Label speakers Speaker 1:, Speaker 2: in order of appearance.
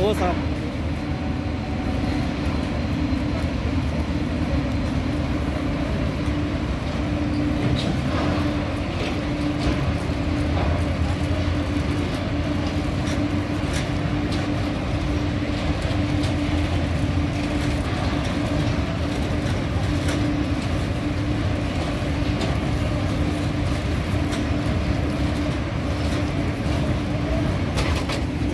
Speaker 1: 王三。